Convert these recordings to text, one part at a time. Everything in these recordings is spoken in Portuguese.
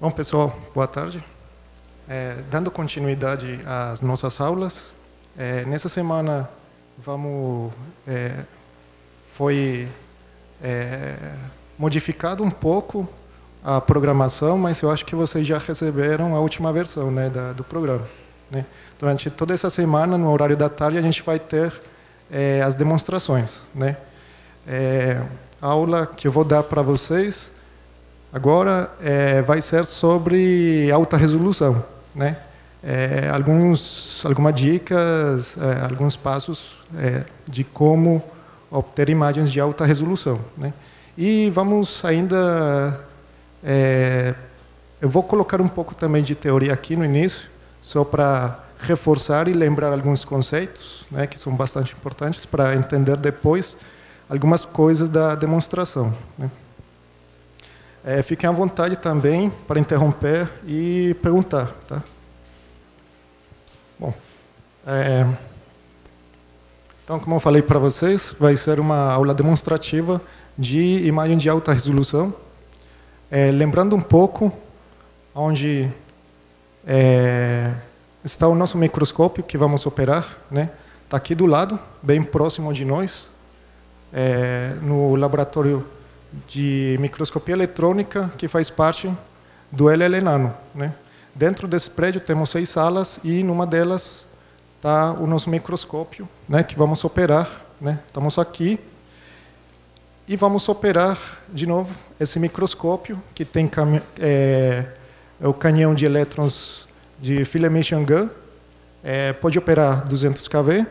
Bom, pessoal, boa tarde. É, dando continuidade às nossas aulas, é, nessa semana vamos é, foi é, modificado um pouco a programação, mas eu acho que vocês já receberam a última versão né, da, do programa. Né? Durante toda essa semana, no horário da tarde, a gente vai ter é, as demonstrações. Né? É, a aula que eu vou dar para vocês agora é, vai ser sobre alta resolução. Né? Alguns, algumas dicas, alguns passos de como obter imagens de alta resolução. Né? E vamos ainda eu vou colocar um pouco também de teoria aqui no início, só para reforçar e lembrar alguns conceitos, né, que são bastante importantes para entender depois algumas coisas da demonstração. Né. É, fiquem à vontade também para interromper e perguntar. Tá? Bom, é, então, como eu falei para vocês, vai ser uma aula demonstrativa de imagem de alta resolução, é, lembrando um pouco onde é, está o nosso microscópio que vamos operar, né? Está aqui do lado, bem próximo de nós, é, no laboratório de microscopia eletrônica que faz parte do LL Nano, né? Dentro desse prédio temos seis salas e numa delas está o nosso microscópio, né? Que vamos operar, né? Estamos aqui e vamos operar de novo esse microscópio que tem é, é, o canhão de elétrons de filament Gun, é, pode operar 200 kV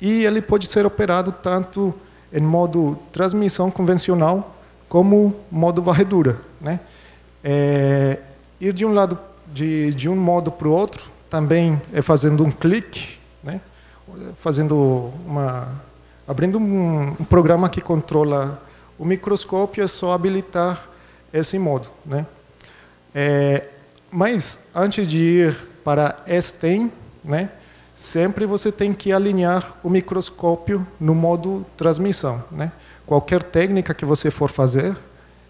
e ele pode ser operado tanto em modo transmissão convencional como modo varredura, né? É, ir de um lado de, de um modo para o outro também é fazendo um clique, né? Fazendo uma Abrindo um, um programa que controla o microscópio, é só habilitar esse modo. Né? É, mas, antes de ir para STEM, né, sempre você tem que alinhar o microscópio no modo transmissão. Né? Qualquer técnica que você for fazer,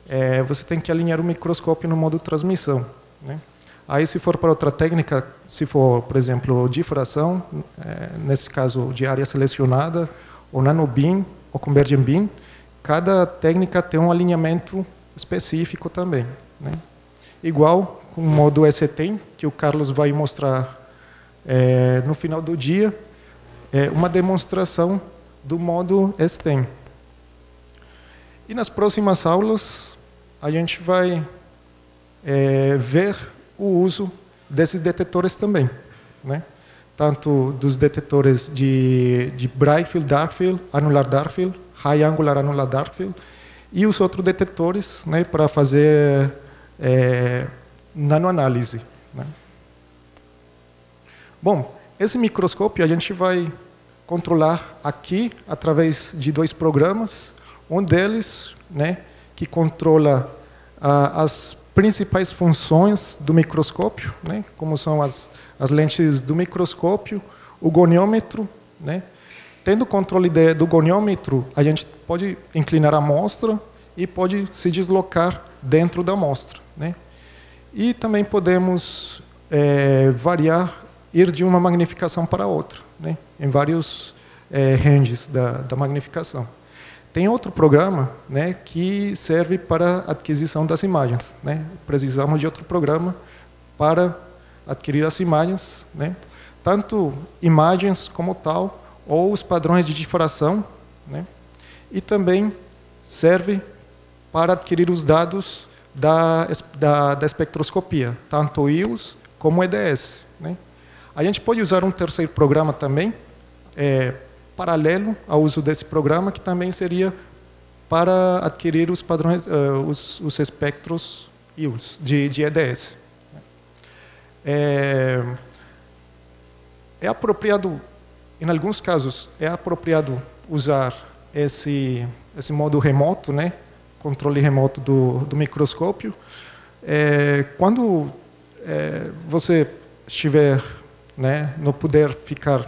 é, você tem que alinhar o microscópio no modo transmissão. Né? Aí, se for para outra técnica, se for, por exemplo, difração, é, nesse caso de área selecionada, ou nanobin, ou convergent beam, cada técnica tem um alinhamento específico também. Né? Igual com o modo STEM, que o Carlos vai mostrar é, no final do dia, é uma demonstração do modo STEM. E nas próximas aulas, a gente vai é, ver o uso desses detetores também. Né? tanto dos detetores de, de Bright Field, Dark Field, Annular Dark Field, High Angular Annular Dark Field, e os outros detetores né, para fazer é, nanoanálise. Né. Bom, esse microscópio a gente vai controlar aqui através de dois programas, um deles né, que controla ah, as principais funções do microscópio, né, como são as as lentes do microscópio, o goniômetro, né? Tendo controle de, do goniômetro, a gente pode inclinar a amostra e pode se deslocar dentro da amostra, né? E também podemos é, variar, ir de uma magnificação para outra, né? Em vários é, ranges da, da magnificação. Tem outro programa né, que serve para aquisição das imagens. Né? Precisamos de outro programa para adquirir as imagens, né? tanto imagens como tal, ou os padrões de difração, né? e também serve para adquirir os dados da, da, da espectroscopia, tanto IUS como EDS. Né? A gente pode usar um terceiro programa também, é, paralelo ao uso desse programa, que também seria para adquirir os padrões, uh, os, os espectros IUS de, de EDS. É, é apropriado, em alguns casos, é apropriado usar esse, esse modo remoto, né? Controle remoto do, do microscópio. É, quando é, você estiver né, não puder ficar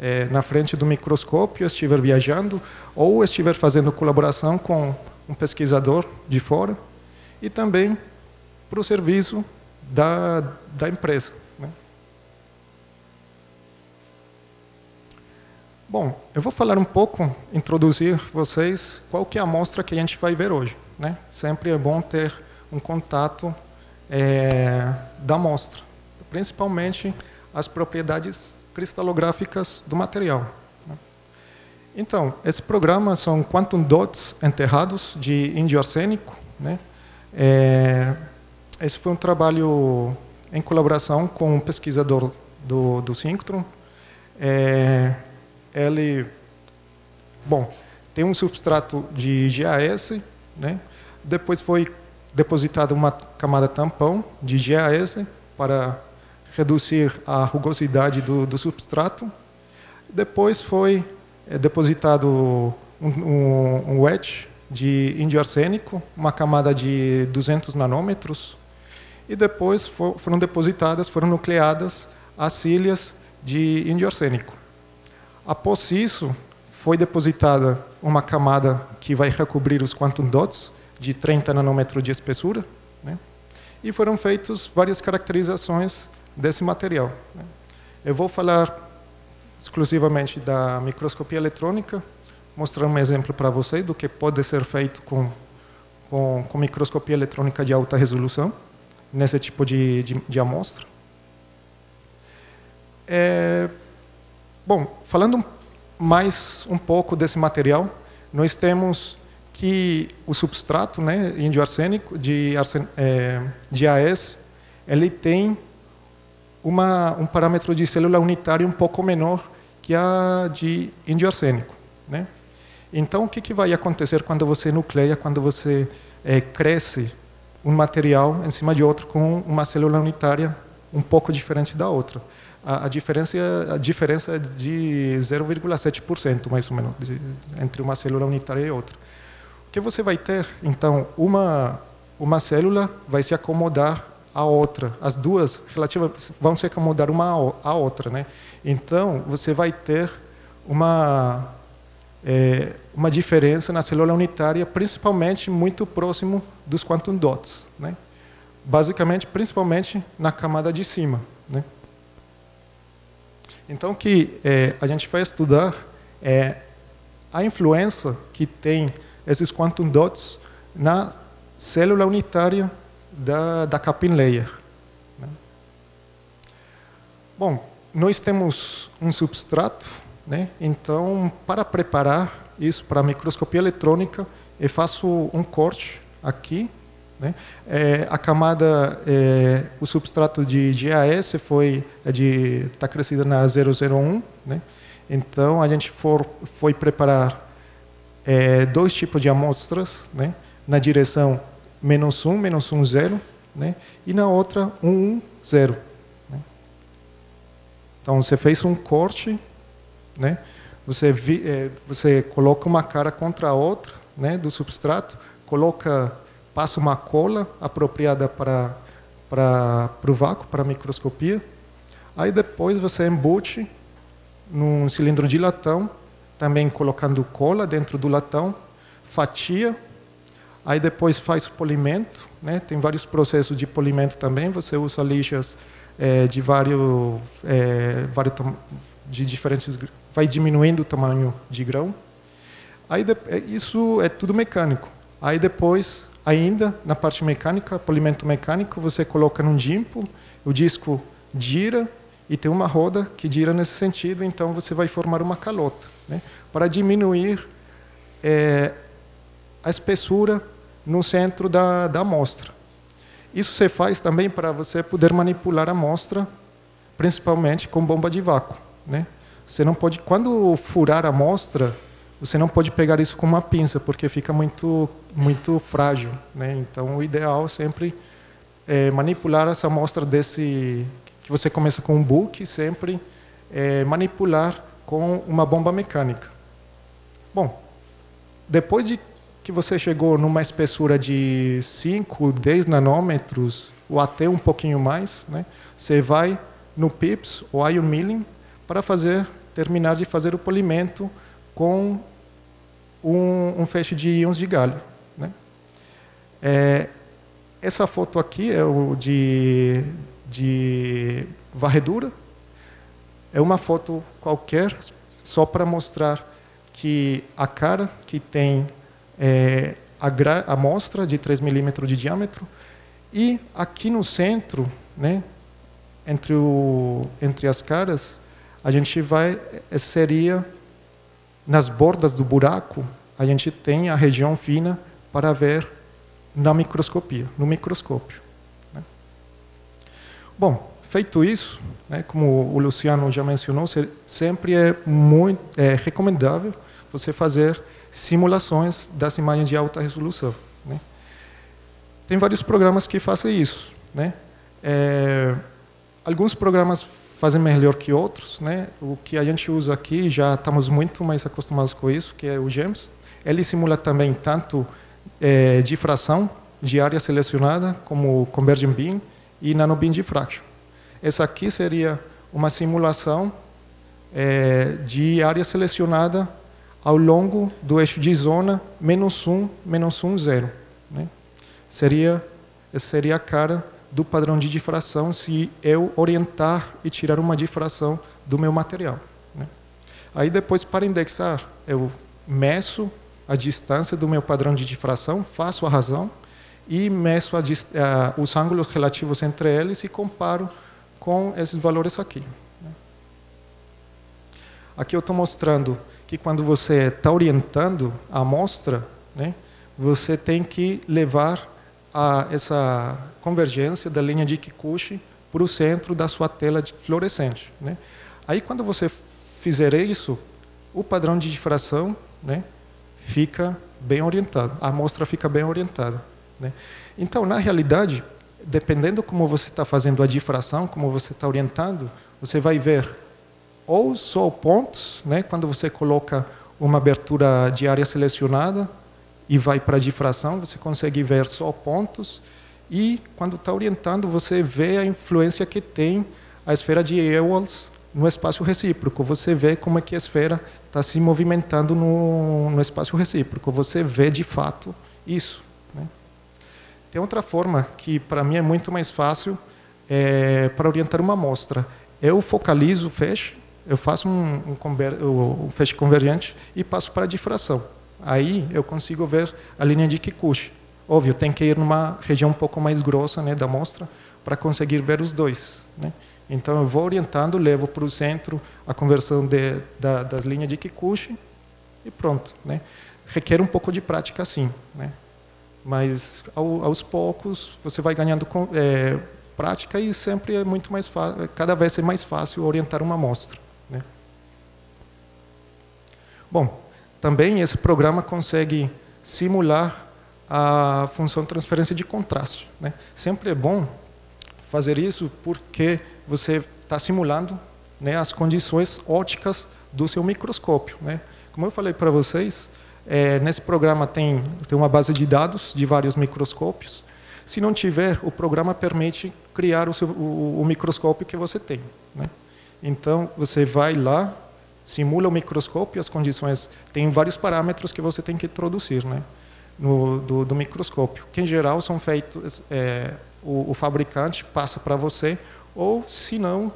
é, na frente do microscópio, estiver viajando ou estiver fazendo colaboração com um pesquisador de fora e também para o serviço da, da empresa. Né? Bom, eu vou falar um pouco, introduzir vocês qual que é a amostra que a gente vai ver hoje. Né? Sempre é bom ter um contato é, da amostra, principalmente as propriedades cristalográficas do material. Né? Então, esse programa são quantum dots enterrados de índio arsênico. Né? É, esse foi um trabalho em colaboração com um pesquisador do, do Synctron. É, ele, bom, tem um substrato de GAS, né? depois foi depositada uma camada tampão de GAS para reduzir a rugosidade do, do substrato. Depois foi é, depositado um, um, um wedge de índio arsênico, uma camada de 200 nanômetros, e depois for, foram depositadas, foram nucleadas as cílias de índio arsênico. Após isso, foi depositada uma camada que vai recobrir os quantum dots, de 30 nanômetros de espessura, né? e foram feitas várias caracterizações desse material. Né? Eu vou falar exclusivamente da microscopia eletrônica, mostrar um exemplo para vocês do que pode ser feito com, com, com microscopia eletrônica de alta resolução, nesse tipo de, de, de amostra. É, bom, falando mais um pouco desse material, nós temos que o substrato, né, índio arsênico de, arsen, é, de AS, ele tem uma, um parâmetro de célula unitária um pouco menor que a de índio arsênico, né? Então, o que, que vai acontecer quando você nucleia, quando você é, cresce um material em cima de outro com uma célula unitária um pouco diferente da outra? A, a diferença, a diferença de 0,7%, mais ou menos, de, entre uma célula unitária e outra. O que você vai ter, então, uma, uma célula vai se acomodar à outra. As duas relativas vão se acomodar uma à outra, né? Então, você vai ter uma é, uma diferença na célula unitária, principalmente muito próximo dos quantum dots, né? basicamente, principalmente na camada de cima. Né? Então, que é, a gente vai estudar é a influência que tem esses quantum dots na célula unitária da, da capin layer. Né? Bom, nós temos um substrato né? Então, para preparar isso para a microscopia eletrônica, eu faço um corte aqui. Né? É, a camada, é, o substrato de GAS foi é de está crescida na 001, né? Então a gente for, foi preparar é, dois tipos de amostras, né? Na direção menos 1, menos 1, 0, né? E na outra 1, 1, 0. Né? Então você fez um corte né? Você, vi, é, você coloca uma cara contra a outra né, do substrato, coloca, passa uma cola apropriada para, para, o vácuo, para a microscopia. Aí depois você embute num cilindro de latão, também colocando cola dentro do latão, fatia, aí depois faz polimento, né? tem vários processos de polimento também, você usa lixas é, de vários, é, vários de diferentes vai diminuindo o tamanho de grão. Aí é, isso é tudo mecânico. Aí depois, ainda na parte mecânica, polimento mecânico, você coloca num dimpo, o disco gira e tem uma roda que gira nesse sentido, então você vai formar uma calota, né? para diminuir é, a espessura no centro da, da amostra. Isso você faz também para você poder manipular a amostra, principalmente com bomba de vácuo. Né? Você não pode, quando furar a amostra, você não pode pegar isso com uma pinça, porque fica muito, muito frágil. Né? Então, o ideal sempre é manipular essa amostra desse que você começa com um book, sempre é manipular com uma bomba mecânica. Bom, depois de que você chegou numa espessura de 5, 10 nanômetros, ou até um pouquinho mais, né, você vai no PIPS ou ion milling para fazer terminar de fazer o polimento com um, um feixe de íons de galho. Né? É, essa foto aqui é o de, de varredura. É uma foto qualquer, só para mostrar que a cara que tem é, a amostra de 3 milímetros de diâmetro e aqui no centro, né, entre, o, entre as caras, a gente vai eh, seria nas bordas do buraco, a gente tem a região fina para ver na microscopia, no microscópio. Né? Bom, feito isso, né, como o Luciano já mencionou, sempre é muito é recomendável você fazer simulações das imagens de alta resolução. Né? Tem vários programas que fazem isso. Né? É, alguns programas fazem melhor que outros. Né? O que a gente usa aqui, já estamos muito mais acostumados com isso, que é o GEMS. Ele simula também tanto é, difração de área selecionada, como Convergent Beam e Nanobeam Diffraction. Essa aqui seria uma simulação é, de área selecionada ao longo do eixo de zona menos 1, menos 1, 0. Né? Seria, seria a cara do padrão de difração se eu orientar e tirar uma difração do meu material. Né? Aí depois, para indexar, eu meço a distância do meu padrão de difração, faço a razão e meço a, a, os ângulos relativos entre eles e comparo com esses valores aqui. Né? Aqui eu estou mostrando que quando você está orientando a amostra, né, você tem que levar a essa convergência da linha de Kikuchi para o centro da sua tela fluorescente. Né? Aí, quando você fizer isso, o padrão de difração né, fica bem orientado, a amostra fica bem orientada. Né? Então, na realidade, dependendo como você está fazendo a difração, como você está orientando, você vai ver ou só pontos, né, quando você coloca uma abertura de área selecionada, e vai para a difração, você consegue ver só pontos e quando está orientando você vê a influência que tem a esfera de Ewalds no espaço recíproco. Você vê como é que a esfera está se movimentando no, no espaço recíproco. Você vê de fato isso. Né? Tem outra forma que para mim é muito mais fácil é, para orientar uma amostra. Eu focalizo o feixe, eu faço um, um, um feixe convergente e passo para a difração. Aí eu consigo ver a linha de Kikuchi. Óbvio, tem que ir numa região um pouco mais grossa né, da amostra para conseguir ver os dois. Né? Então eu vou orientando, levo para o centro a conversão de, da, das linhas de Kikuchi e pronto. Né? Requer um pouco de prática, sim. Né? Mas ao, aos poucos você vai ganhando é, prática e sempre é muito mais fácil, cada vez é mais fácil orientar uma amostra. Né? Bom, também esse programa consegue simular a função de transferência de contraste. Né? Sempre é bom fazer isso porque você está simulando né, as condições óticas do seu microscópio. Né? Como eu falei para vocês, é, nesse programa tem, tem uma base de dados de vários microscópios. Se não tiver, o programa permite criar o, seu, o, o microscópio que você tem. Né? Então, você vai lá, simula o microscópio, as condições, tem vários parâmetros que você tem que introduzir né, no, do, do microscópio, que em geral são feitos, é, o, o fabricante passa para você, ou se não,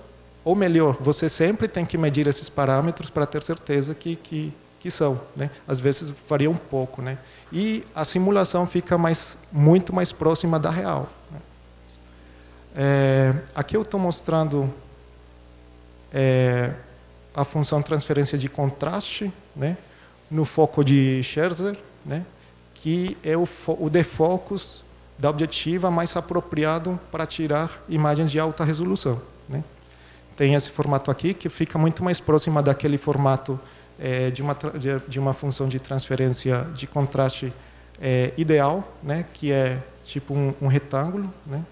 ou melhor, você sempre tem que medir esses parâmetros para ter certeza que, que, que são. Né? Às vezes varia um pouco. Né? E a simulação fica mais, muito mais próxima da real. Né? É, aqui eu estou mostrando é, a função transferência de contraste, né, no foco de Scherzer, né, que é o, o defocus da objetiva mais apropriado para tirar imagens de alta resolução. Né. Tem esse formato aqui, que fica muito mais próxima daquele formato é, de, uma, de, uma função de transferência de contraste é, ideal, né, que é tipo um, um retângulo, né,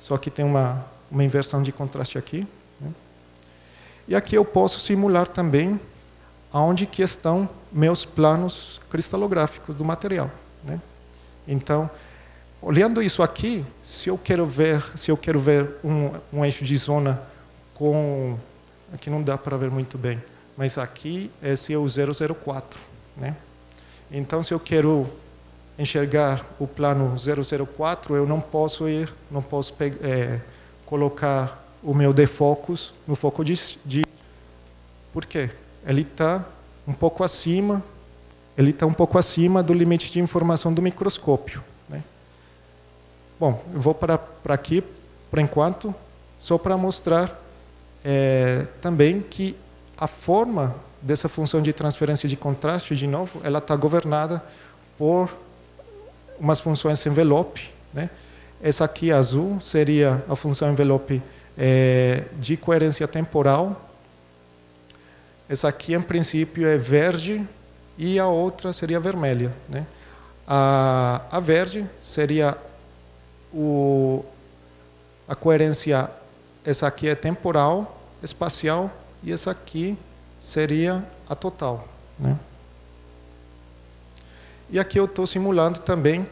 só que tem uma, uma inversão de contraste aqui. E aqui eu posso simular também aonde que estão meus planos cristalográficos do material. Né? Então, olhando isso aqui, se eu quero ver, se eu quero ver um, um eixo de zona com... Aqui não dá para ver muito bem, mas aqui esse é o 004. Né? Então, se eu quero enxergar o plano 004, eu não posso ir, não posso é, colocar o meu defocus no foco de, de por quê? Ele está um pouco acima, ele está um pouco acima do limite de informação do microscópio. Né? Bom, eu vou para, para aqui, por enquanto, só para mostrar é, também que a forma dessa função de transferência de contraste, de novo, ela está governada por umas funções envelope. Né? Essa aqui, azul, seria a função envelope é, de coerência temporal, essa aqui, em princípio, é verde e a outra seria vermelha. Né? A, a verde seria o, a coerência, essa aqui é temporal, espacial, e essa aqui seria a total. Né? E aqui eu estou simulando também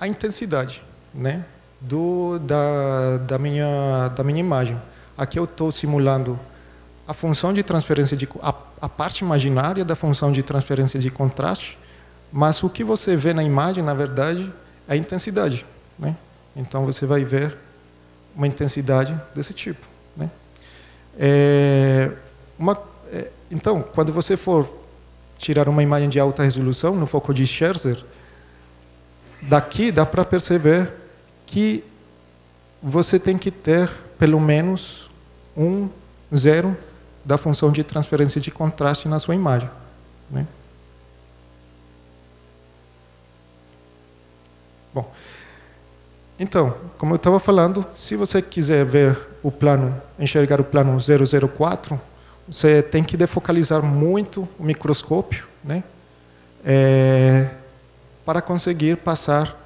a intensidade né? Do, da, da, minha, da minha imagem. Aqui eu estou simulando a função de transferência de a, a parte imaginária da função de transferência de contraste, mas o que você vê na imagem, na verdade, é a intensidade, né? Então você vai ver uma intensidade desse tipo, né? É, uma, é, então, quando você for tirar uma imagem de alta resolução no foco de Scherzer, daqui dá para perceber que você tem que ter pelo menos um zero da função de transferência de contraste na sua imagem. Né? Bom, então, como eu estava falando, se você quiser ver o plano, enxergar o plano 004, você tem que defocalizar muito o microscópio, né? É, para conseguir passar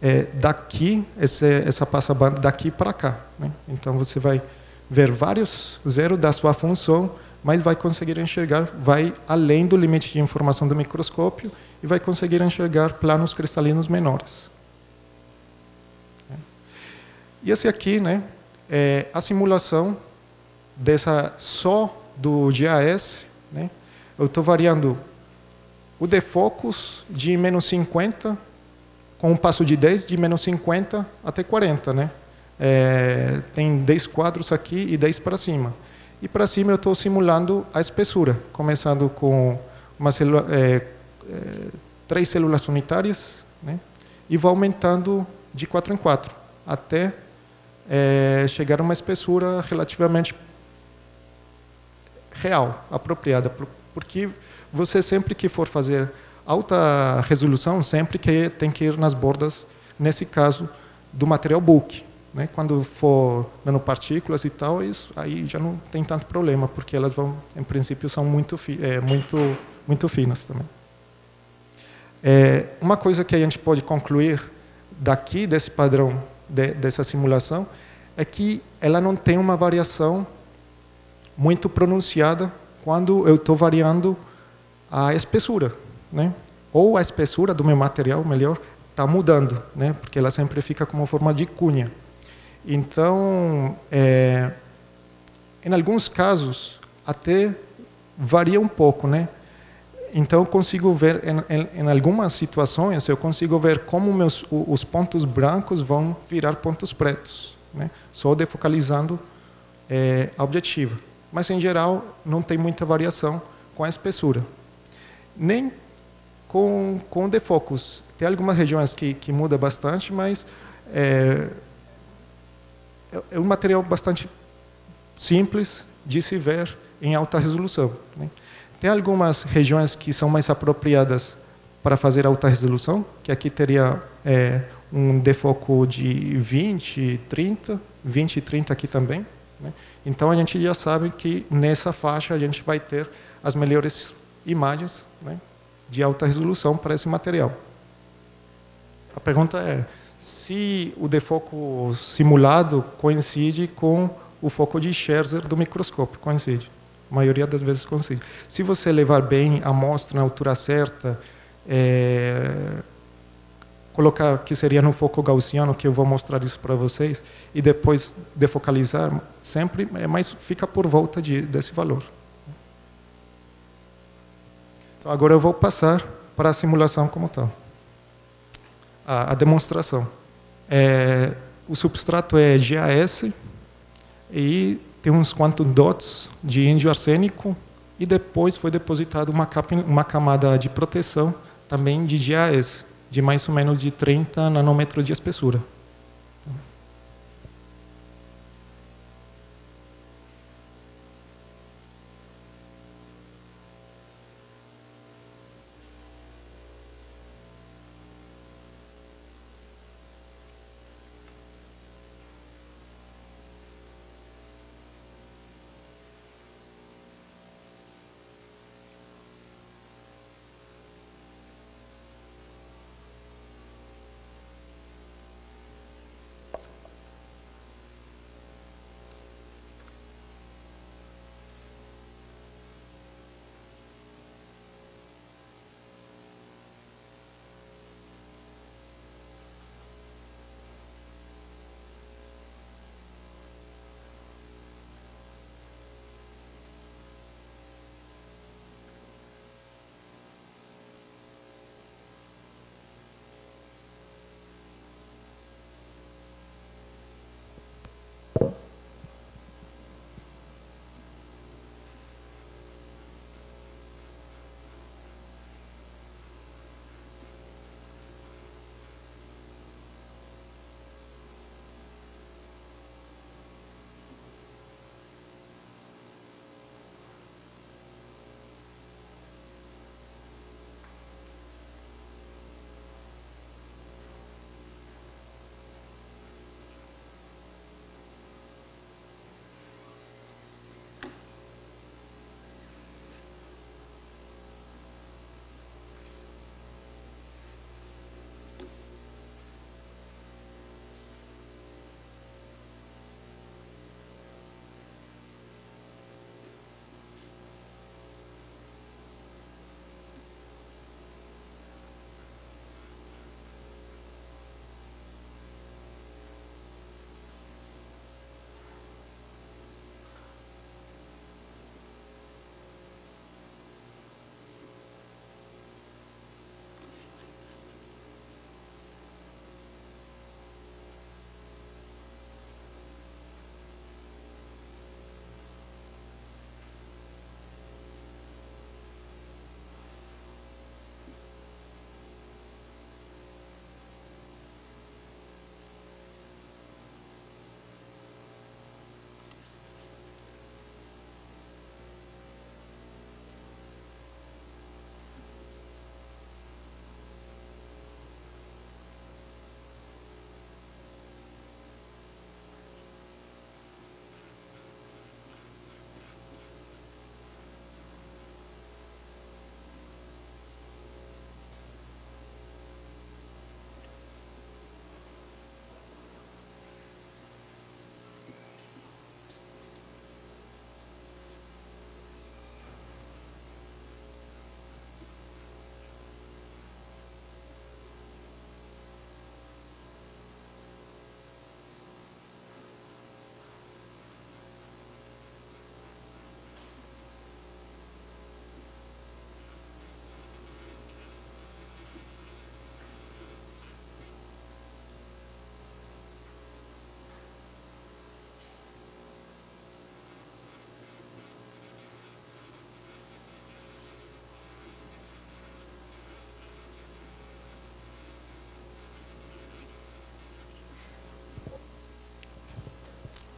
é, daqui, esse, essa passabanda daqui para cá. Né? Então você vai ver vários zeros da sua função, mas vai conseguir enxergar, vai além do limite de informação do microscópio e vai conseguir enxergar planos cristalinos menores. E esse aqui, né, é a simulação dessa só do GAS, né? Eu estou variando o defocus de menos 50 com um passo de 10 de menos 50 até 40, né? é, tem 10 quadros aqui e 10 para cima. E para cima eu estou simulando a espessura, começando com uma é, é, três células unitárias, né? e vou aumentando de 4 em 4, até é, chegar a uma espessura relativamente real, apropriada, porque você sempre que for fazer alta resolução, sempre que tem que ir nas bordas, nesse caso, do material bulk. Né? Quando for nanopartículas e tal, isso aí já não tem tanto problema, porque elas vão, em princípio, são muito, é, muito, muito finas também. É, uma coisa que a gente pode concluir daqui desse padrão de, dessa simulação é que ela não tem uma variação muito pronunciada quando eu estou variando a espessura, né? Ou a espessura do meu material, melhor, está mudando, né? Porque ela sempre fica como forma de cunha. Então, é, em alguns casos, até varia um pouco, né? Então, eu consigo ver, em, em, em, algumas situações, eu consigo ver como meus, os pontos brancos vão virar pontos pretos, né? só defocalizando é, a objetiva. Mas, em geral, não tem muita variação com a espessura. Nem com, com o defocus. Tem algumas regiões que, que muda bastante, mas é, é, é um material bastante simples de se ver em alta resolução. Né? Tem algumas regiões que são mais apropriadas para fazer alta resolução, que aqui teria é, um defoco de 20, 30, 20 e 30 aqui também. Né? Então a gente já sabe que nessa faixa a gente vai ter as melhores imagens né, de alta resolução para esse material. A pergunta é, se o defoco simulado coincide com o foco de Scherzer do microscópio, coincide. A maioria das vezes coincide. Se você levar bem a amostra na altura certa, é, colocar que seria no foco gaussiano, que eu vou mostrar isso para vocês, e depois defocalizar, sempre, é mais fica por volta de, desse valor. Então, agora eu vou passar para a simulação como tal. A, a demonstração. É, o substrato é GAS e tem uns quantos dots de índio arsênico e depois foi depositado uma, uma camada de proteção também de GAS, de mais ou menos de 30 nanômetros de espessura.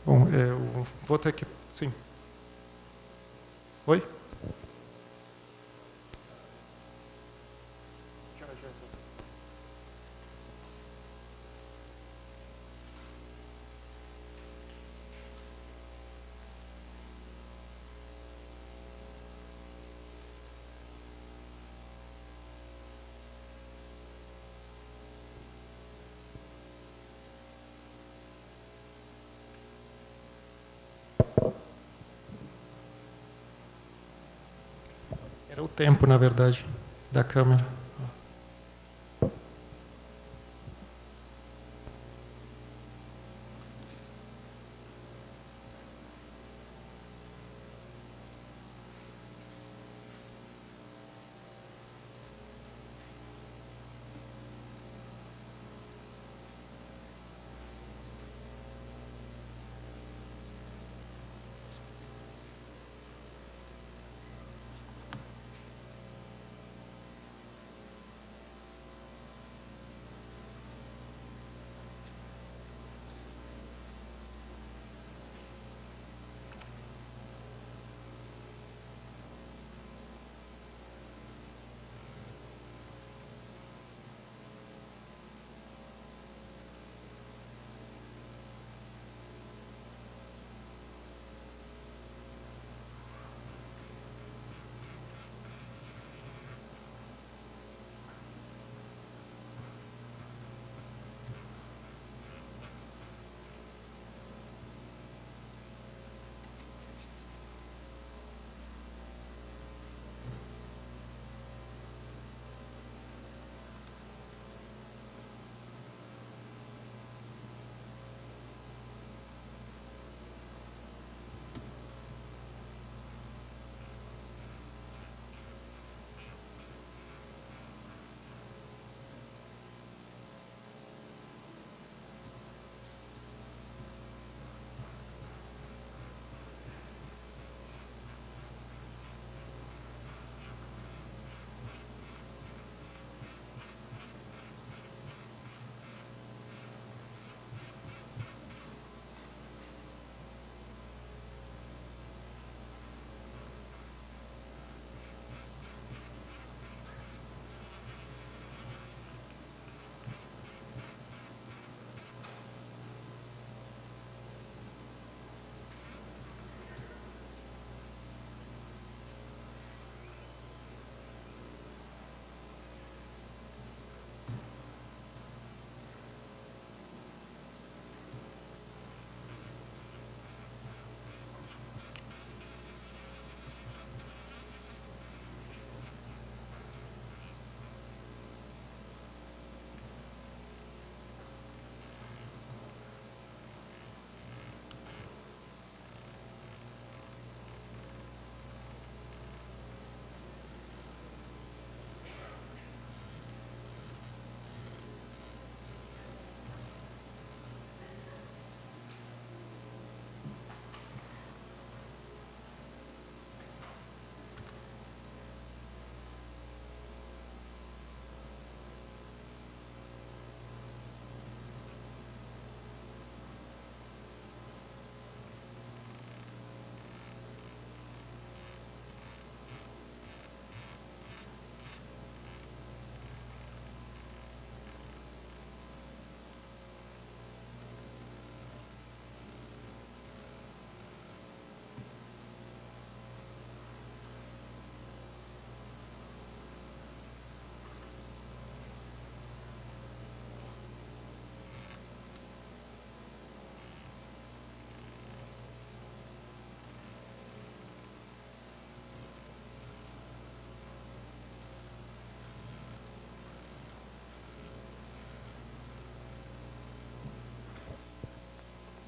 Bom, é, eu vou ter que. Sim. Oi? Era o tempo, na verdade, da câmera.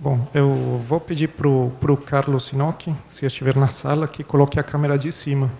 Bom, eu vou pedir para o Carlos Sinocchi, se estiver na sala, que coloque a câmera de cima.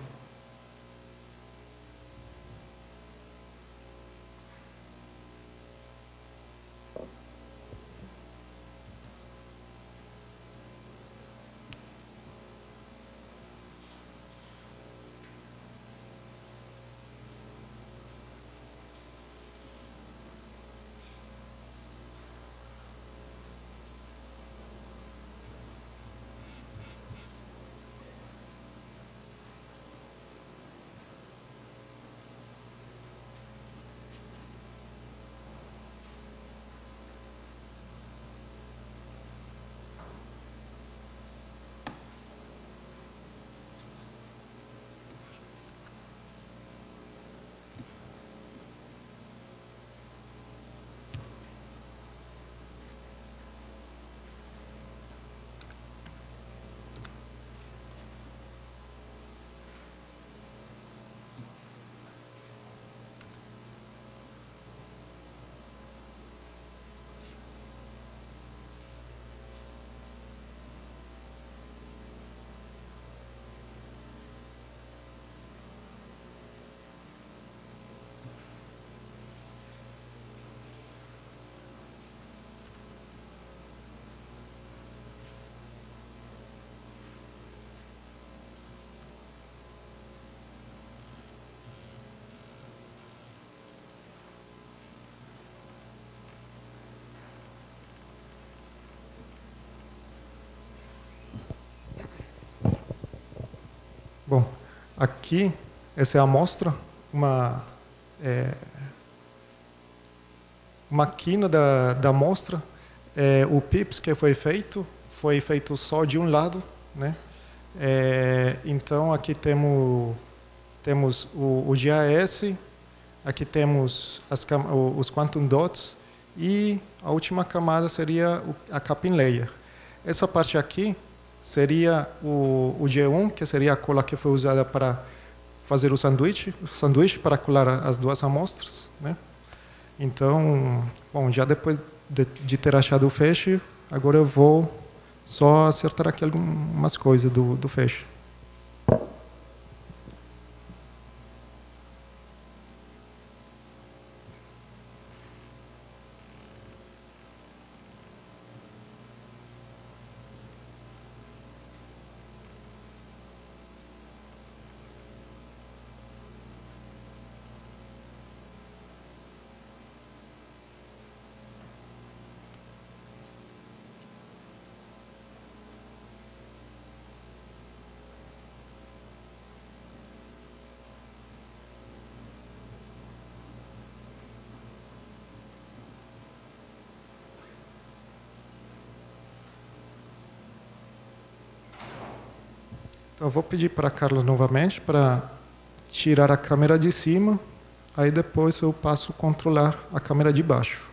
Bom, aqui, essa é a amostra, uma, é, uma quina da, da amostra. É, o PIPS que foi feito, foi feito só de um lado. Né? É, então, aqui temos, temos o, o aqui temos as, os quantum dots, e a última camada seria a capin layer. Essa parte aqui seria o, o G1, que seria a cola que foi usada para fazer o sanduíche, o sanduíche para colar as duas amostras, né? Então, bom, já depois de, de ter achado o feixe, agora eu vou só acertar aqui algumas coisas do, do feixe. Vou pedir para a Carla novamente para tirar a câmera de cima, aí depois eu passo a controlar a câmera de baixo.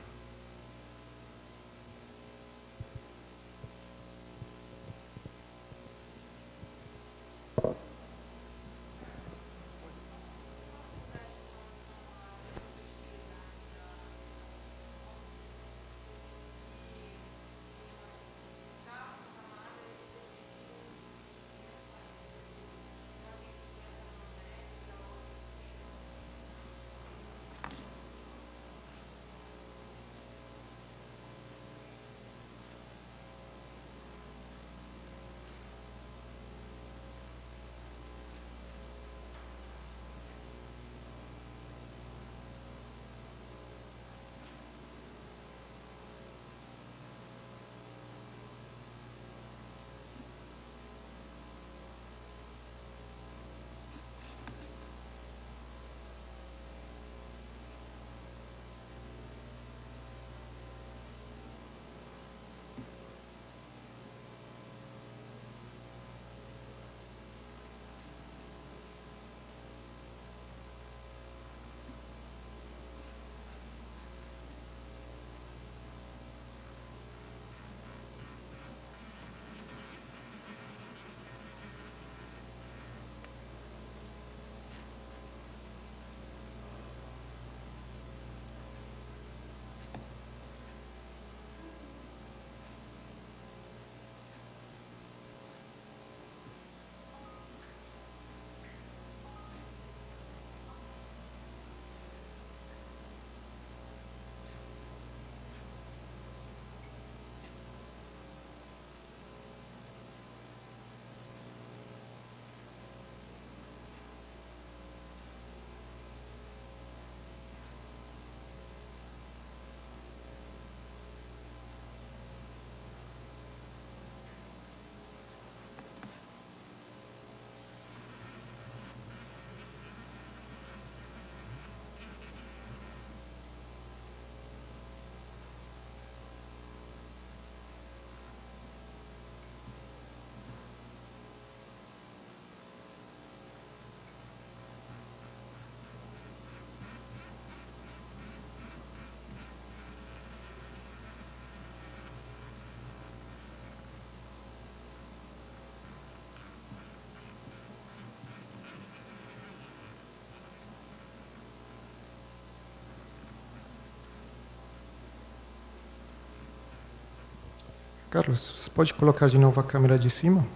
Carlos, você pode colocar de novo a câmera de cima?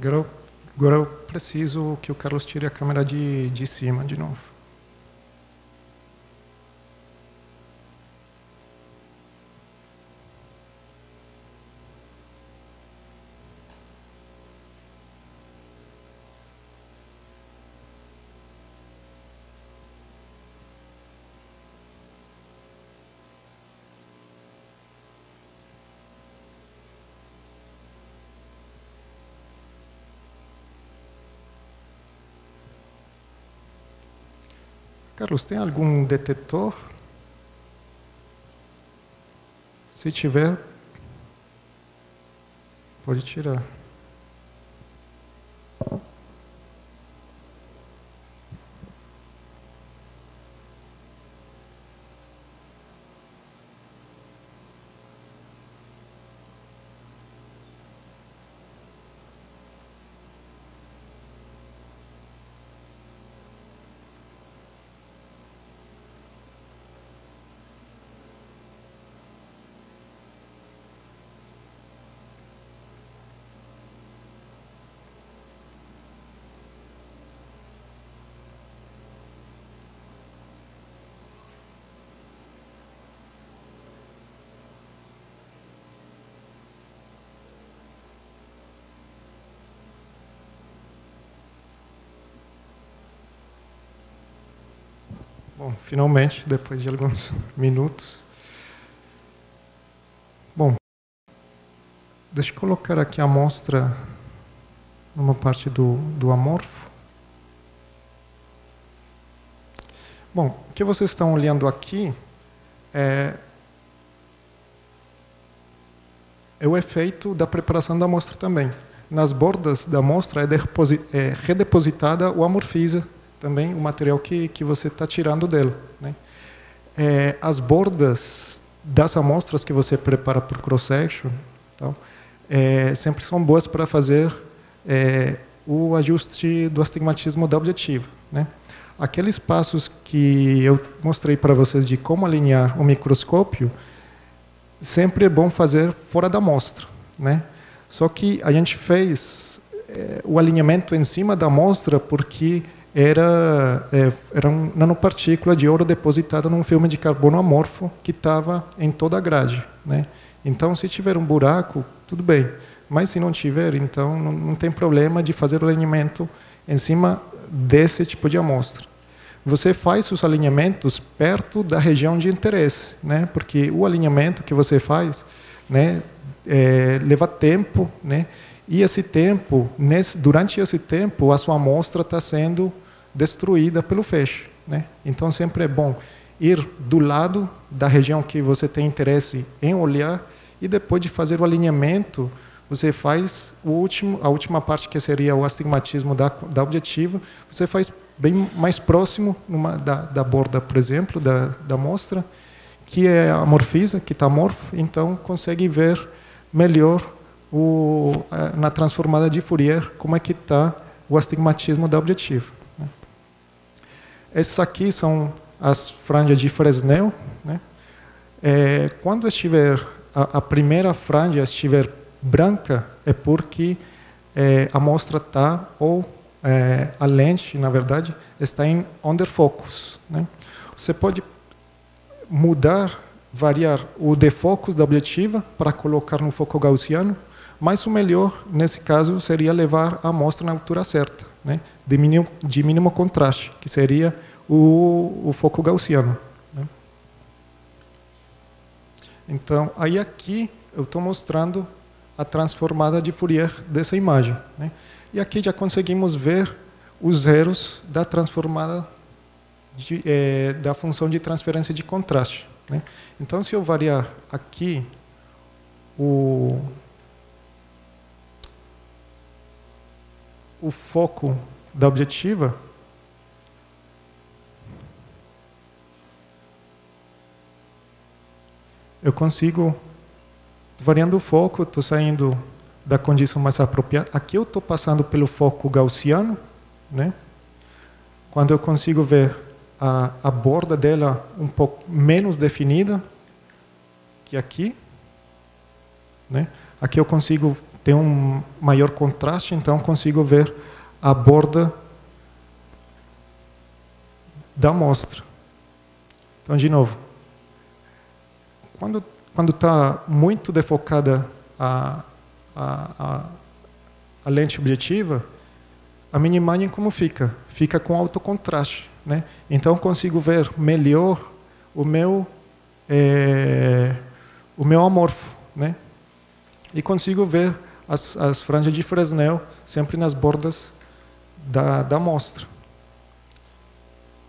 Agora eu, agora eu preciso que o Carlos tire a câmera de, de cima de novo. Carlos, tem algum detetor? Se tiver, pode tirar. Bom, finalmente, depois de alguns minutos. Bom, deixa eu colocar aqui a amostra numa parte do, do amorfo. Bom, o que vocês estão olhando aqui é, é o efeito da preparação da amostra também. Nas bordas da amostra é, é redepositada o amorfiza também o material que, que você está tirando dela. Né? É, as bordas das amostras que você prepara para o cross-section então, é, sempre são boas para fazer é, o ajuste do astigmatismo da objetiva. Né? Aqueles passos que eu mostrei para vocês de como alinhar o microscópio, sempre é bom fazer fora da amostra. Né? Só que a gente fez é, o alinhamento em cima da amostra porque era, é, era uma nanopartícula de ouro depositada num filme de carbono amorfo que estava em toda a grade. Né? Então, se tiver um buraco, tudo bem. Mas se não tiver, então não, não tem problema de fazer o alinhamento em cima desse tipo de amostra. Você faz os alinhamentos perto da região de interesse, né? porque o alinhamento que você faz né, é, leva tempo, né? e esse tempo, nesse, durante esse tempo, a sua amostra está sendo destruída pelo feixe. Né? Então, sempre é bom ir do lado da região que você tem interesse em olhar e depois de fazer o alinhamento, você faz o último, a última parte que seria o astigmatismo da, da objetiva, você faz bem mais próximo numa, da, da borda, por exemplo, da, da mostra, que é a morfisa, que está amorfo, então consegue ver melhor o, na transformada de Fourier como é que está o astigmatismo da objetiva. Essas aqui são as franjas de Fresnel. Né? É, quando estiver a, a, primeira franja estiver branca é porque é, a amostra está, ou é, a lente, na verdade, está em under focus. Né? Você pode mudar, variar o defocus da objetiva para colocar no foco gaussiano, mas o melhor, nesse caso, seria levar a amostra na altura certa, né? de, mínimo, de mínimo contraste, que seria o, o foco gaussiano. Né? Então, aí aqui eu estou mostrando a transformada de Fourier dessa imagem. Né? E aqui já conseguimos ver os zeros da transformada de, é, da função de transferência de contraste. Né? Então, se eu variar aqui o, o foco da objetiva, eu consigo, variando o foco, estou saindo da condição mais apropriada. Aqui eu estou passando pelo foco gaussiano, né? quando eu consigo ver a, a borda dela um pouco menos definida que aqui. Né? Aqui eu consigo ter um maior contraste, então consigo ver a borda da amostra. Então, de novo, quando quando está muito defocada a, a, a, a, lente objetiva, a minha imagem como fica? Fica com alto contraste. Né? Então consigo ver melhor o meu é, o meu amorfo, né? E consigo ver as, as franjas de Fresnel sempre nas bordas da, da amostra.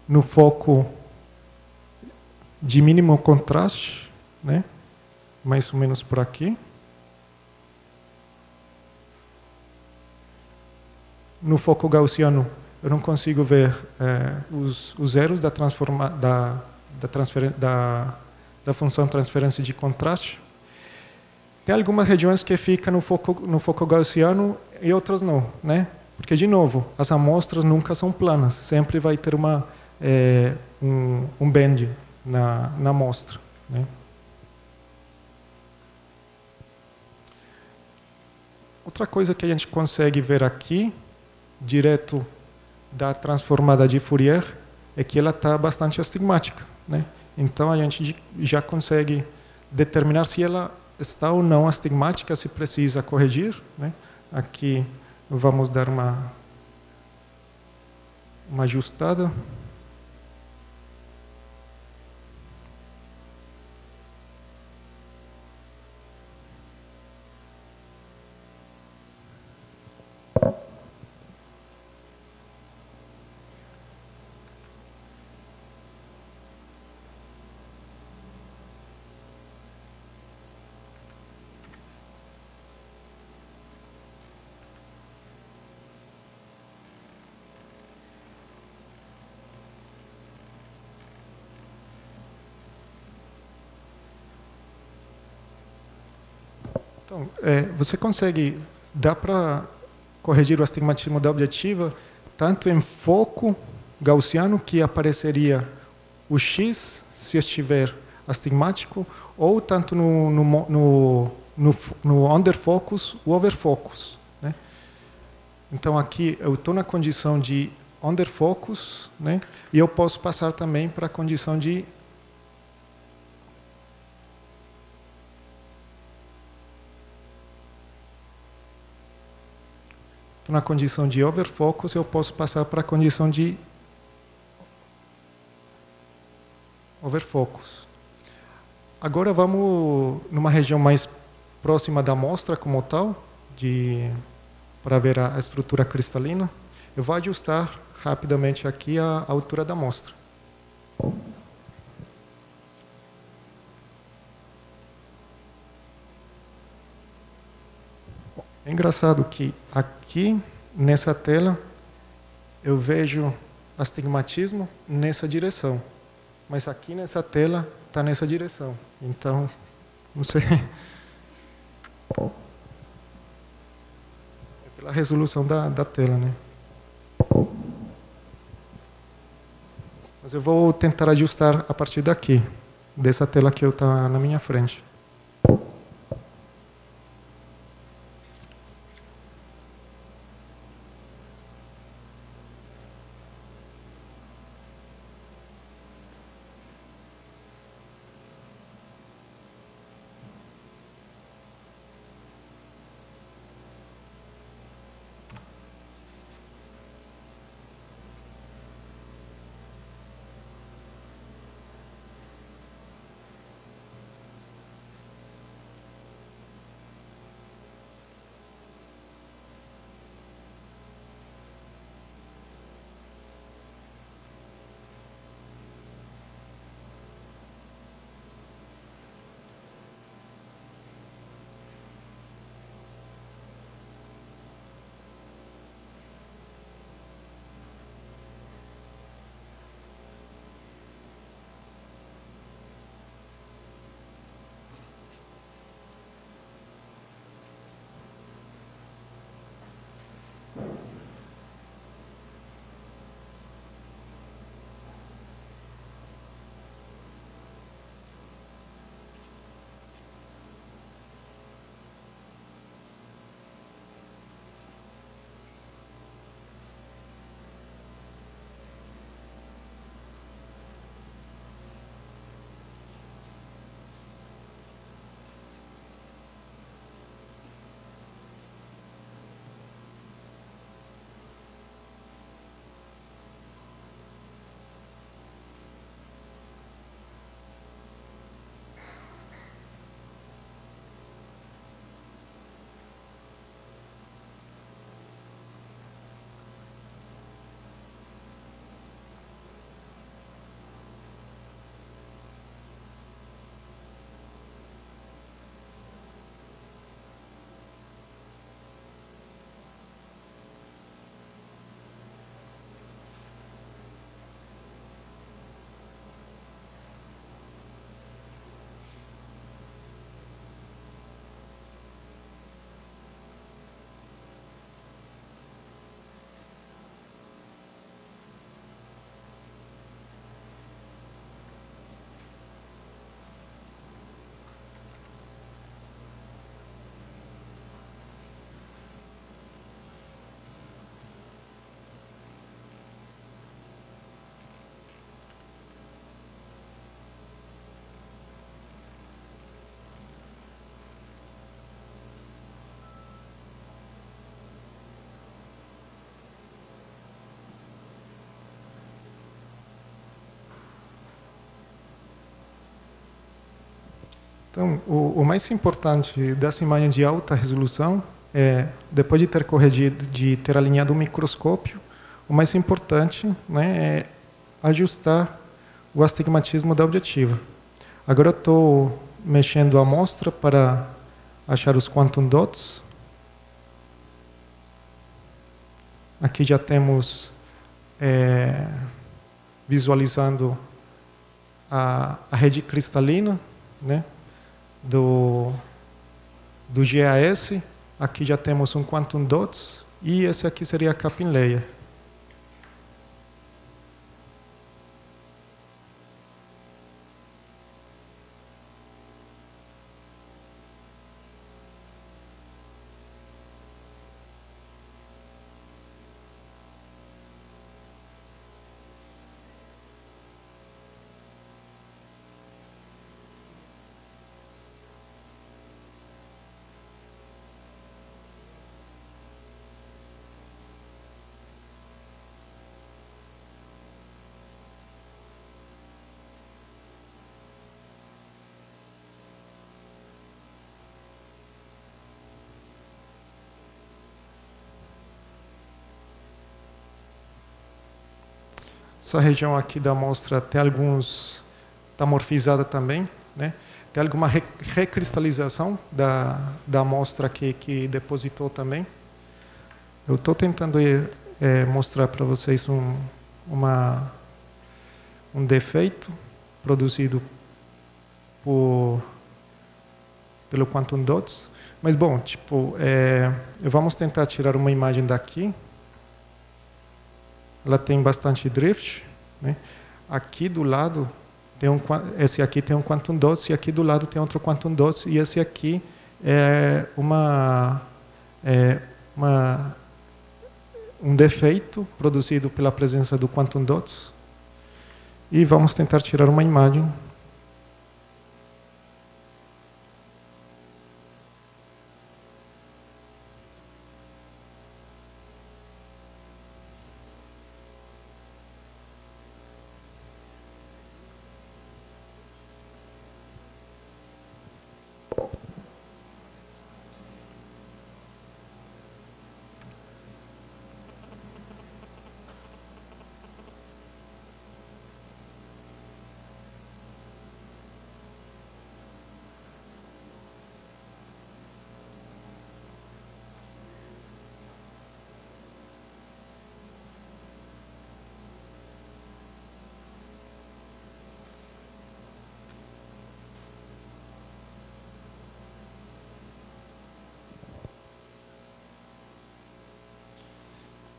No foco de mínimo contraste, né? mais ou menos por aqui. No foco gaussiano, eu não consigo ver é, os, os, zeros da, transforma, da, da, da, da função transferência de contraste. Tem algumas regiões que ficam no foco, no foco gaussiano e outras não, né? Porque, de novo, as amostras nunca são planas, sempre vai ter uma, é, um, um bend na, na amostra. Né? Outra coisa que a gente consegue ver aqui, direto da transformada de Fourier, é que ela está bastante astigmática. Né? Então a gente já consegue determinar se ela está ou não astigmática, se precisa corrigir. Né? Aqui vamos dar uma, uma ajustada. Então, é, você consegue, dá para corrigir o astigmatismo da objetiva tanto em foco gaussiano, que apareceria o X se estiver astigmático, ou tanto no, no, no, no, no underfocus, o overfocus. Né? Então aqui eu estou na condição de underfocus, né? e eu posso passar também para a condição de na condição de overfocus, eu posso passar para a condição de overfocus. Agora vamos numa região mais próxima da amostra como tal, de, para ver a, estrutura cristalina. Eu vou ajustar rapidamente aqui a, a altura da amostra. É engraçado que aqui nessa tela eu vejo astigmatismo nessa direção, mas aqui nessa tela está nessa direção. Então, não sei. É pela resolução da, da tela, né? Mas eu vou tentar ajustar a partir daqui, dessa tela que está na minha frente. Então, o, o, mais importante dessa imagem de alta resolução é, depois de ter corrigido, de ter alinhado o microscópio, o mais importante né, é ajustar o astigmatismo da objetiva. Agora estou mexendo a amostra para achar os quantum dots. Aqui já temos é, visualizando a, a rede cristalina, né? Do, do GAS. Aqui já temos um quantum dots e esse aqui seria a capin Essa região aqui da amostra tem alguns está morfizada também, né? Tem alguma recristalização da da amostra que que depositou também. Eu estou tentando é, mostrar para vocês um uma um defeito produzido por pelo quantum dots. Mas bom, tipo, é, vamos tentar tirar uma imagem daqui ela tem bastante drift. Né? Aqui do lado, tem um, esse aqui tem um quantum dots e aqui do lado tem outro quantum dots e esse aqui é uma, é uma um defeito produzido pela presença do quantum dots. E vamos tentar tirar uma imagem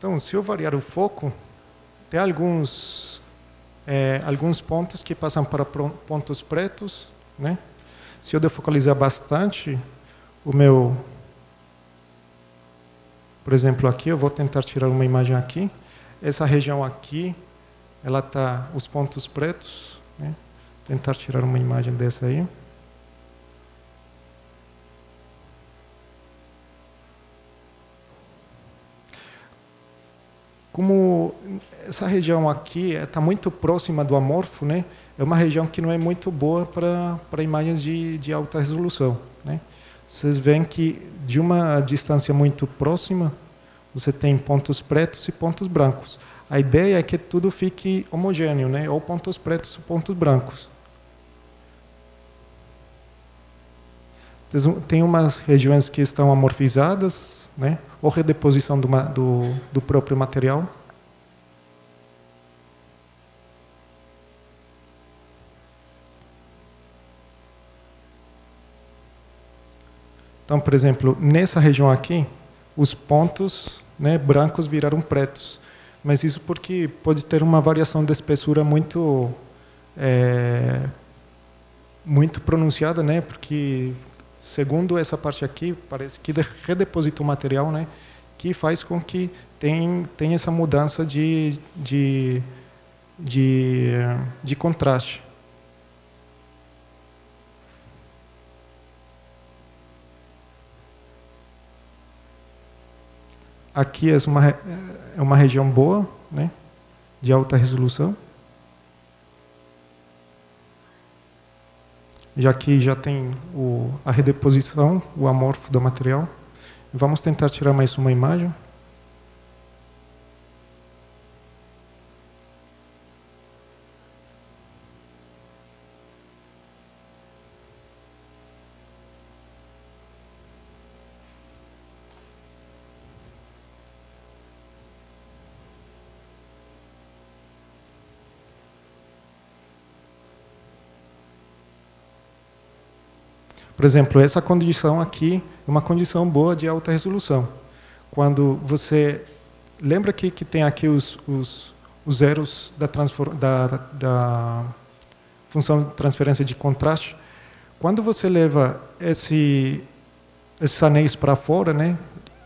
Então, se eu variar o foco, tem alguns, é, alguns pontos que passam para pontos pretos. Né? Se eu defocalizar bastante o meu... Por exemplo, aqui, eu vou tentar tirar uma imagem aqui. Essa região aqui, ela está os pontos pretos. Né? Tentar tirar uma imagem dessa aí. Como essa região aqui está muito próxima do amorfo, né? É uma região que não é muito boa para para imagens de, de alta resolução, né? Vocês veem que de uma distância muito próxima você tem pontos pretos e pontos brancos. A ideia é que tudo fique homogêneo, né? Ou pontos pretos ou pontos brancos. Tem umas regiões que estão amorfizadas, né? ou redeposição do, do, do próprio material. Então, por exemplo, nessa região aqui, os pontos né, brancos viraram pretos. Mas isso porque pode ter uma variação de espessura muito é, muito pronunciada, né? Porque segundo essa parte aqui, parece que redeposita o material, né? Que faz com que tem, tem essa mudança de, de, de, de contraste. Aqui é uma, é uma região boa, né? De alta resolução. Já que já tem o, a redeposição, o amorfo do material. Vamos tentar tirar mais uma imagem. Por exemplo, essa condição aqui é uma condição boa de alta resolução. Quando você lembra que, que tem aqui os, os, os zeros da, da, da função de transferência de contraste, quando você leva esse, esses anéis para fora, né,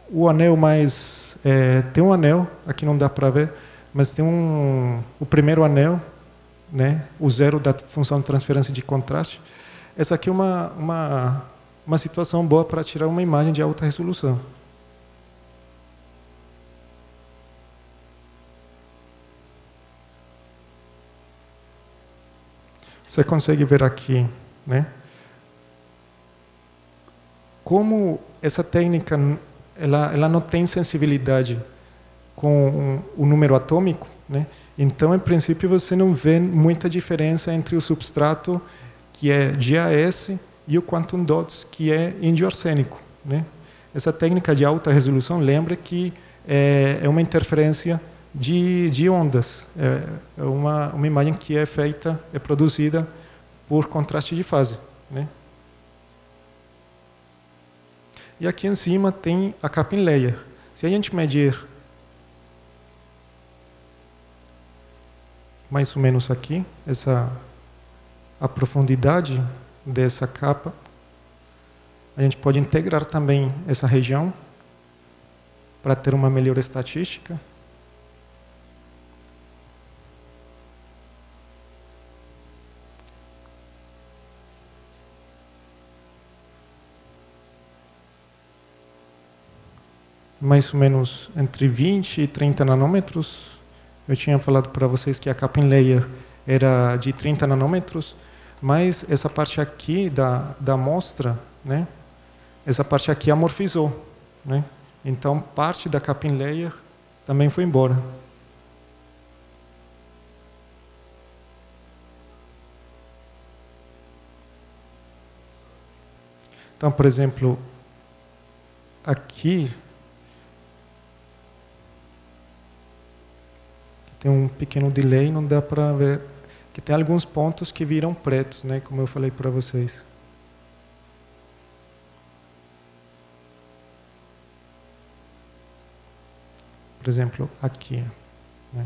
o anel mais é, tem um anel aqui não dá para ver, mas tem um o primeiro anel, né, o zero da função de transferência de contraste essa aqui é uma, uma, uma situação boa para tirar uma imagem de alta resolução. Você consegue ver aqui, né? Como essa técnica ela, ela não tem sensibilidade com o número atômico, né? Então, em princípio, você não vê muita diferença entre o substrato que é GAS, e o quantum dots, que é índio arsênico. Né? Essa técnica de alta resolução lembra que é, é uma interferência de, de ondas. É, é uma, uma imagem que é feita, é produzida por contraste de fase. Né? E aqui em cima tem a capa em layer. Se a gente medir mais ou menos aqui, essa a profundidade dessa capa, a gente pode integrar também essa região para ter uma melhor estatística. mais ou menos entre 20 e 30 nanômetros. Eu tinha falado para vocês que a capa em layer era de 30 nanômetros, mas essa parte aqui da, da amostra, né, essa parte aqui amorfizou. Né? Então, parte da capping layer também foi embora. Então, por exemplo, aqui tem um pequeno delay, não dá para ver que tem alguns pontos que viram pretos, né, como eu falei para vocês. Por exemplo, aqui. Né?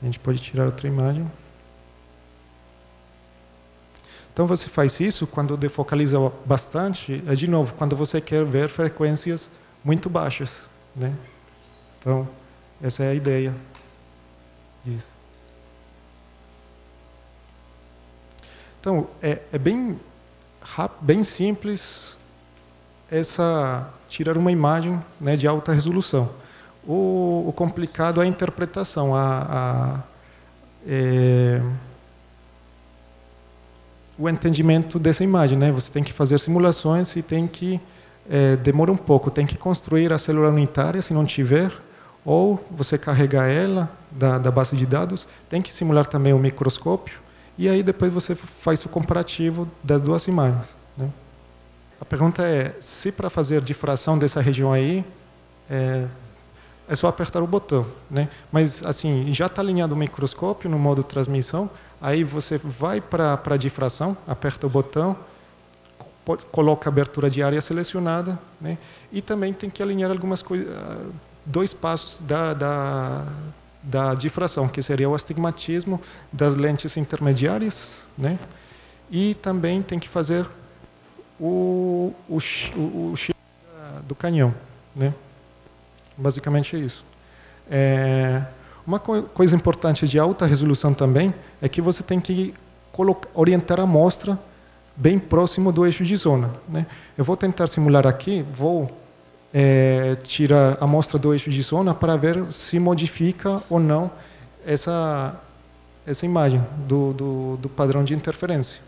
A gente pode tirar outra imagem. Então você faz isso quando defocaliza bastante, é de novo, quando você quer ver frequências muito baixas. Né? Então, essa é a ideia. Isso. Então, é, é bem, bem simples essa tirar uma imagem né, de alta resolução. O, o, complicado é a interpretação, a, a é, o entendimento dessa imagem. Né? Você tem que fazer simulações e tem que é, demora um pouco, tem que construir a célula unitária se não tiver, ou você carregar ela da, da base de dados, tem que simular também o microscópio e aí depois você faz o comparativo das duas imagens. Né? A pergunta é, se para fazer difração dessa região aí, é, é só apertar o botão. Né? Mas assim, já está alinhado o microscópio no modo transmissão, aí você vai para a difração, aperta o botão, coloca a abertura de área selecionada, né? e também tem que alinhar algumas coisas, dois passos da, da da difração, que seria o astigmatismo das lentes intermediárias, né? E também tem que fazer o, o, o, o do canhão, né? Basicamente é isso. É, uma co coisa importante de alta resolução também é que você tem que orientar a amostra bem próximo do eixo de zona. Né? Eu vou tentar simular aqui, vou é, tira a amostra do eixo de zona para ver se modifica ou não essa, essa imagem do, do, do padrão de interferência.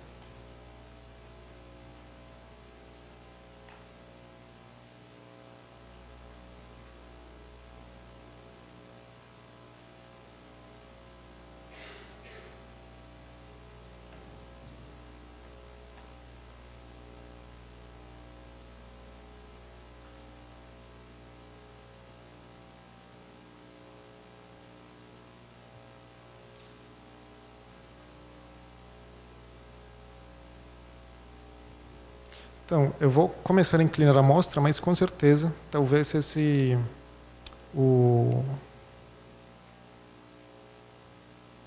Então, eu vou começar a inclinar a amostra, mas com certeza, talvez esse o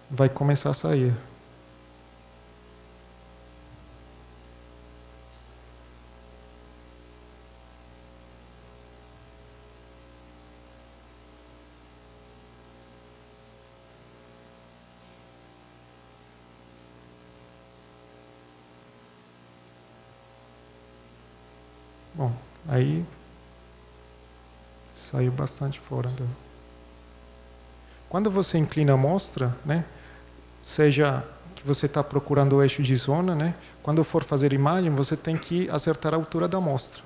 vai começar a sair. Bom, aí saiu bastante fora. Quando você inclina a amostra, né, seja que você está procurando o eixo de zona, né, quando for fazer imagem, você tem que acertar a altura da amostra.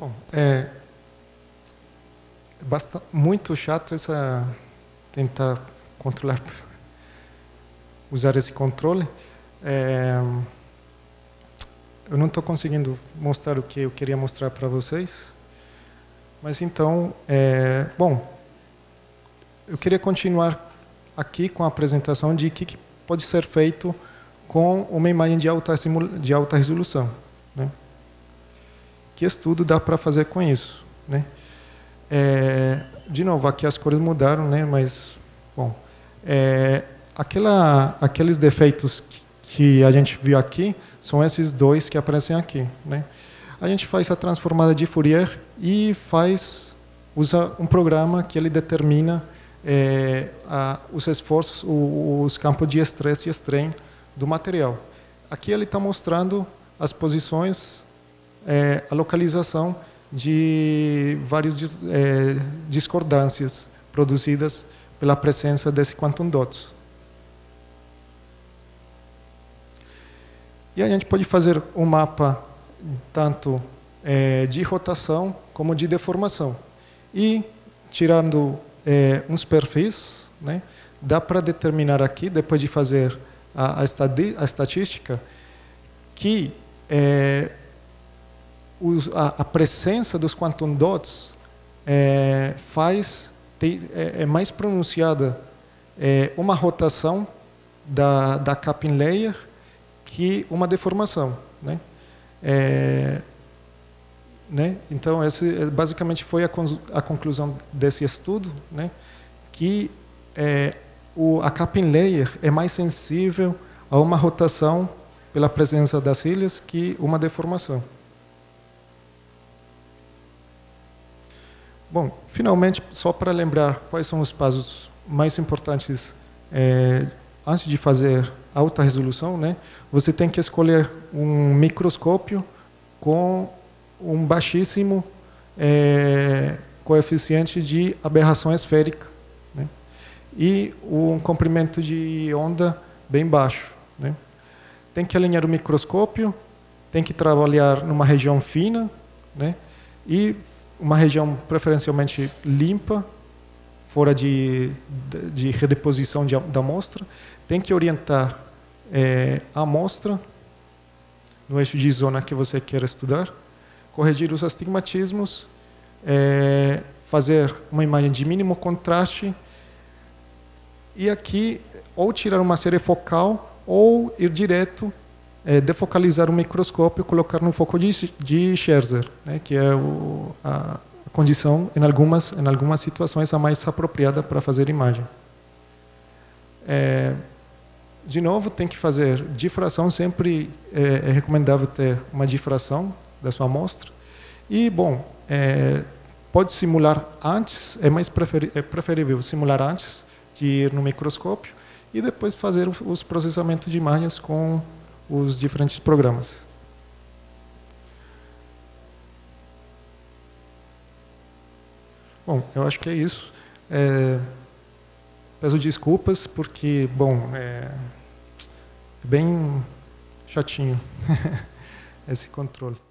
Bom, é, basta, muito chato essa tentar controlar, usar esse controle. É, eu não estou conseguindo mostrar o que eu queria mostrar para vocês, mas então, é, bom, eu queria continuar aqui com a apresentação de o que, que pode ser feito com uma imagem de alta, de alta resolução. Né? Que estudo dá para fazer com isso, né? É, de novo, aqui as cores mudaram, né? Mas, bom, é, aquela, aqueles defeitos que, a gente viu aqui são esses dois que aparecem aqui, né? A gente faz a transformada de Fourier e faz usa um programa que ele determina é, a, os esforços, os campos de estresse e strain do material. Aqui ele está mostrando as posições é, a localização de várias é, discordâncias produzidas pela presença desse quantum dots. E a gente pode fazer um mapa tanto é, de rotação como de deformação. E, tirando é, uns perfis, né, dá para determinar aqui, depois de fazer a, a, a estatística, que é, os, a, a, presença dos quantum dots é, faz é, é, mais pronunciada é, uma rotação da, da capping layer que uma deformação, né? É, né? Então esse é, basicamente foi a, a conclusão desse estudo, né? Que é, o, a capping layer é mais sensível a uma rotação pela presença das ilhas que uma deformação. Bom, finalmente, só para lembrar quais são os passos mais importantes é, antes de fazer alta resolução, né? Você tem que escolher um microscópio com um baixíssimo é, coeficiente de aberração esférica né? e um comprimento de onda bem baixo. Né? Tem que alinhar o microscópio, tem que trabalhar numa região fina né? e uma região preferencialmente limpa, fora de, de, de redeposição de, da amostra. Tem que orientar é, a amostra no eixo de zona que você quer estudar, corrigir os astigmatismos, é, fazer uma imagem de mínimo contraste e aqui ou tirar uma série focal ou ir direto é, defocalizar o microscópio e colocar no foco de, de Scherzer, né, que é o, a, condição, em algumas, em algumas situações, a mais apropriada para fazer imagem. É, de novo, tem que fazer difração, sempre é, é, recomendável ter uma difração da sua amostra. E, bom, é, pode simular antes, é mais é preferível simular antes de ir no microscópio e depois fazer os processamentos de imagens com os diferentes programas. Bom, eu acho que é isso. É, peço desculpas porque, bom, é, é bem chatinho esse controle.